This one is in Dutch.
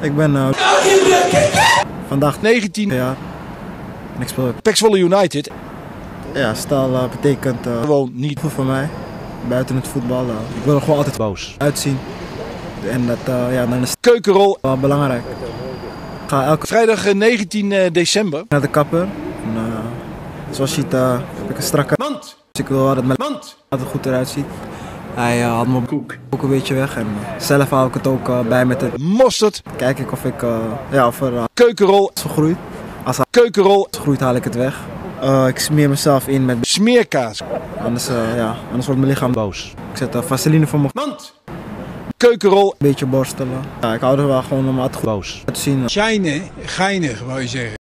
Ik ben eh, vandaag 19 jaar. En ik speel. Pek Zwolle United. Ja, stal eh, betekent eh, Gewoon niet goed voor mij. Buiten het voetbal. ik wil er gewoon altijd boos. uitzien. En dat, ja, dan is het Keukenrol. wel belangrijk. Ik ga elke Vrijdag eh, 19 december. naar de kapper. En, zoals je ziet heb ik een strakke Mand. Dus ik wil dat mijn Mand. altijd goed eruit ziet. Hij eh, had mijn koek ook een beetje weg. En eh, zelf hou ik het ook eh, bij met het. Mosterd. Kijk ik of ik, ja, of er Keukenrol. is vergroeid. Als hij Keukenrol. is vergroeid haal ik het weg. Ik smeer mezelf in met. Smeerkaas. Anders, ja, anders wordt mijn lichaam. Boos. Ik zet uh, vaseline voor mijn Mand. Keukenrol. een beetje borstelen. Ja, ik hou er wel gewoon om altijd goed Boos. te zien. Shine, geinig wou je zeggen.